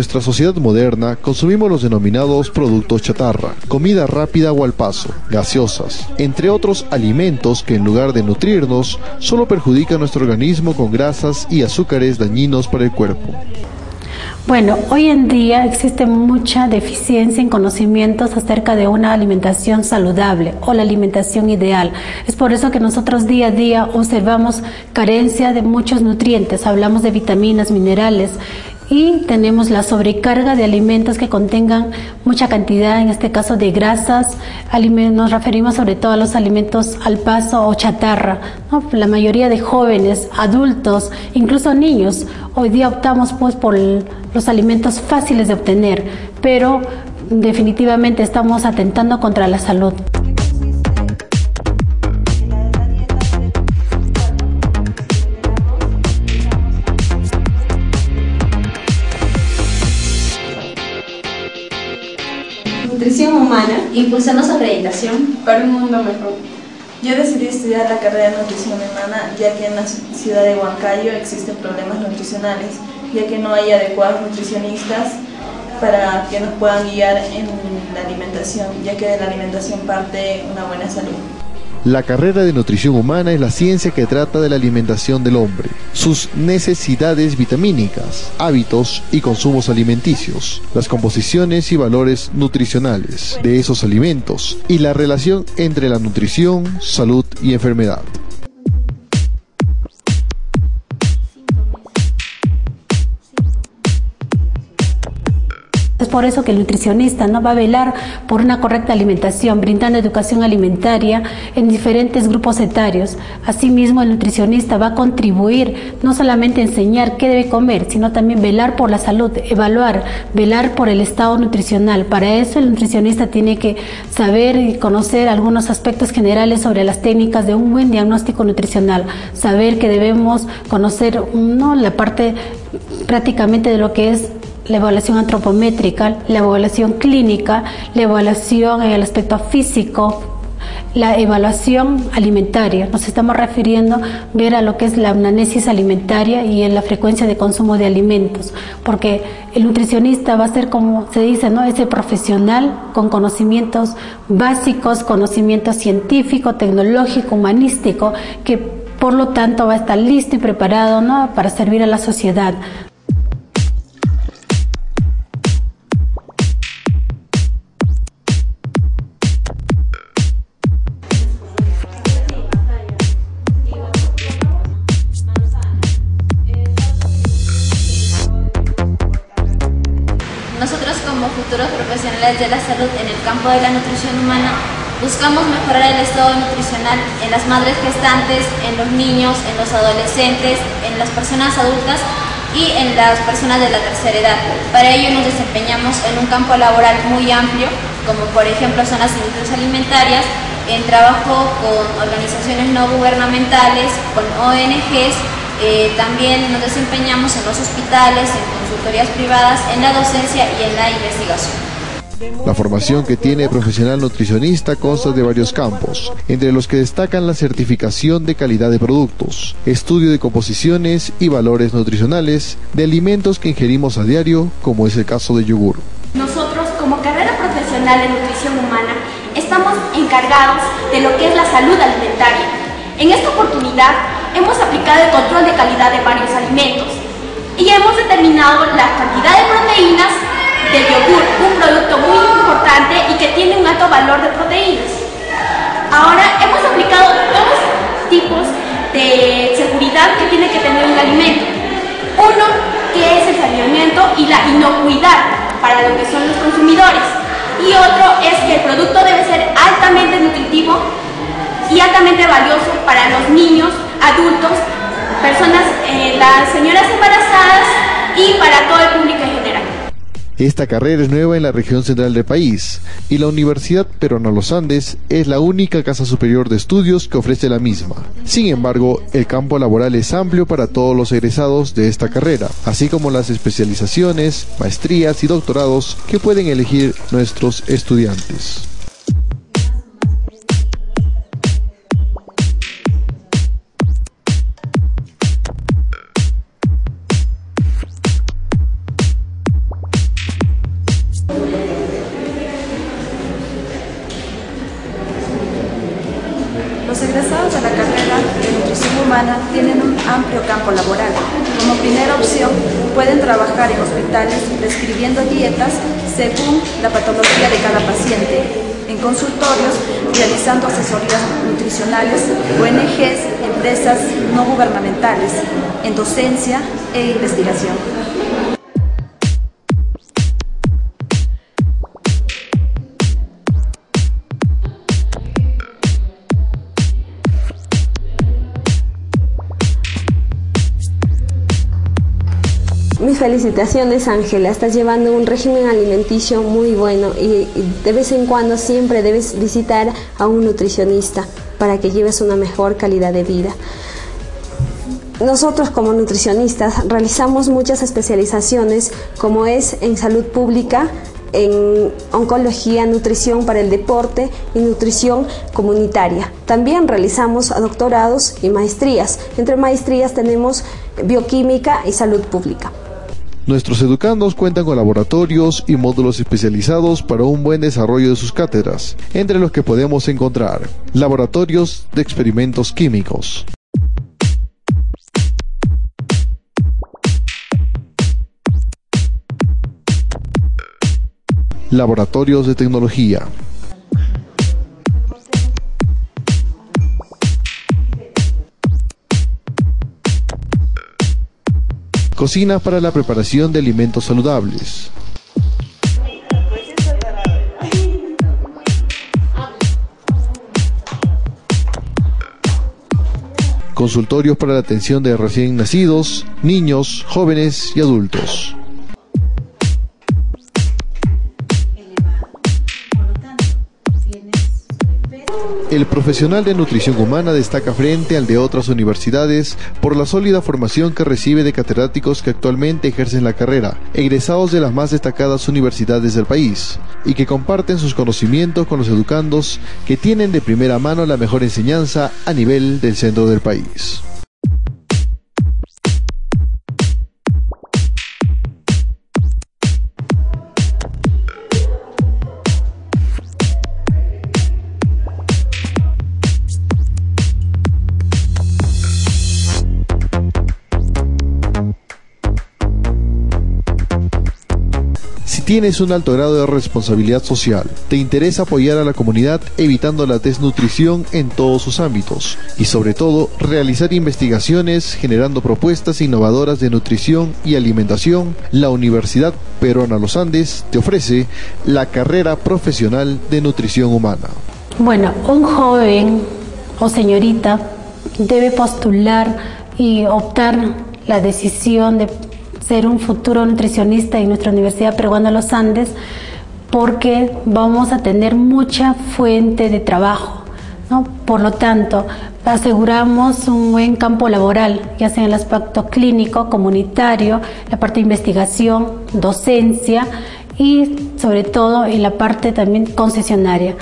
nuestra sociedad moderna consumimos los denominados productos chatarra, comida rápida o al paso, gaseosas, entre otros alimentos que en lugar de nutrirnos, solo perjudican nuestro organismo con grasas y azúcares dañinos para el cuerpo. Bueno, hoy en día existe mucha deficiencia en conocimientos acerca de una alimentación saludable o la alimentación ideal. Es por eso que nosotros día a día observamos carencia de muchos nutrientes, hablamos de vitaminas, minerales y tenemos la sobrecarga de alimentos que contengan mucha cantidad, en este caso de grasas. Nos referimos sobre todo a los alimentos al paso o chatarra. La mayoría de jóvenes, adultos, incluso niños, hoy día optamos pues por los alimentos fáciles de obtener, pero definitivamente estamos atentando contra la salud. Impulsando su acreditación. Para un mundo mejor. Yo decidí estudiar la carrera de nutrición humana ya que en la ciudad de Huancayo existen problemas nutricionales, ya que no hay adecuados nutricionistas para que nos puedan guiar en la alimentación, ya que de la alimentación parte una buena salud. La carrera de nutrición humana es la ciencia que trata de la alimentación del hombre, sus necesidades vitamínicas, hábitos y consumos alimenticios, las composiciones y valores nutricionales de esos alimentos y la relación entre la nutrición, salud y enfermedad. Es por eso que el nutricionista no va a velar por una correcta alimentación, brindando educación alimentaria en diferentes grupos etarios. Asimismo, el nutricionista va a contribuir no solamente a enseñar qué debe comer, sino también velar por la salud, evaluar, velar por el estado nutricional. Para eso el nutricionista tiene que saber y conocer algunos aspectos generales sobre las técnicas de un buen diagnóstico nutricional, saber que debemos conocer no la parte prácticamente de lo que es la evaluación antropométrica, la evaluación clínica, la evaluación en el aspecto físico, la evaluación alimentaria. Nos estamos refiriendo ver a lo que es la anamnesis alimentaria y en la frecuencia de consumo de alimentos, porque el nutricionista va a ser como se dice, ¿no? Ese profesional con conocimientos básicos, conocimiento científico, tecnológico, humanístico, que por lo tanto va a estar listo y preparado ¿no? para servir a la sociedad. Profesionales de la salud en el campo de la nutrición humana, buscamos mejorar el estado nutricional en las madres gestantes, en los niños, en los adolescentes, en las personas adultas y en las personas de la tercera edad. Para ello nos desempeñamos en un campo laboral muy amplio, como por ejemplo son las industrias alimentarias, en trabajo con organizaciones no gubernamentales, con ONGs, eh, también nos desempeñamos en los hospitales, en consultorías privadas, en la docencia y en la investigación. La formación que tiene el profesional nutricionista consta de varios campos, entre los que destacan la certificación de calidad de productos, estudio de composiciones y valores nutricionales de alimentos que ingerimos a diario, como es el caso de yogur. Nosotros, como carrera profesional de nutrición humana, estamos encargados de lo que es la salud alimentaria. En esta oportunidad hemos aplicado el control de calidad de varios alimentos y hemos determinado la cantidad de proteínas del yogur, un producto muy importante y que tiene un alto valor de proteínas. Ahora hemos aplicado dos tipos de seguridad que tiene que tener un alimento. Uno, que es el saneamiento y la inocuidad para lo que son los consumidores. Y otro es que el producto debe ser altamente nutritivo y altamente valioso para los niños, adultos, personas, eh, las señoras embarazadas y para todo el público en general. Esta carrera es nueva en la región central del país y la Universidad Peruana Los Andes es la única casa superior de estudios que ofrece la misma. Sin embargo, el campo laboral es amplio para todos los egresados de esta carrera, así como las especializaciones, maestrías y doctorados que pueden elegir nuestros estudiantes. Los egresados de la carrera de nutrición humana tienen un amplio campo laboral. Como primera opción, pueden trabajar en hospitales prescribiendo dietas según la patología de cada paciente, en consultorios realizando asesorías nutricionales, ONGs, empresas no gubernamentales, en docencia e investigación. Mis felicitaciones Ángela, estás llevando un régimen alimenticio muy bueno y, de vez en cuando siempre debes visitar a un nutricionista para que lleves una mejor calidad de vida. Nosotros como nutricionistas realizamos muchas especializaciones como es en salud pública, en oncología, nutrición para el deporte y nutrición comunitaria. También realizamos doctorados y maestrías. Entre maestrías tenemos bioquímica y salud pública. Nuestros educandos cuentan con laboratorios y módulos especializados para un buen desarrollo de sus cátedras, entre los que podemos encontrar laboratorios de experimentos químicos, laboratorios de tecnología, Cocina para la preparación de alimentos saludables. Consultorios para la atención de recién nacidos, niños, jóvenes y adultos. El profesional de nutrición humana destaca frente al de otras universidades por la sólida formación que recibe de catedráticos que actualmente ejercen la carrera, egresados de las más destacadas universidades del país, y que comparten sus conocimientos con los educandos que tienen de primera mano la mejor enseñanza a nivel del centro del país. Tienes un alto grado de responsabilidad social. Te interesa apoyar a la comunidad evitando la desnutrición en todos sus ámbitos. Y sobre todo, realizar investigaciones generando propuestas innovadoras de nutrición y alimentación. La Universidad Peruana Los Andes te ofrece la carrera profesional de nutrición humana. Bueno, un joven o señorita debe postular y optar la decisión de ser un futuro nutricionista en nuestra Universidad Peruana de los Andes porque vamos a tener mucha fuente de trabajo. ¿no? Por lo tanto, aseguramos un buen campo laboral, ya sea en el aspecto clínico, comunitario, la parte de investigación, docencia y sobre todo en la parte también concesionaria.